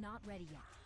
not ready yet.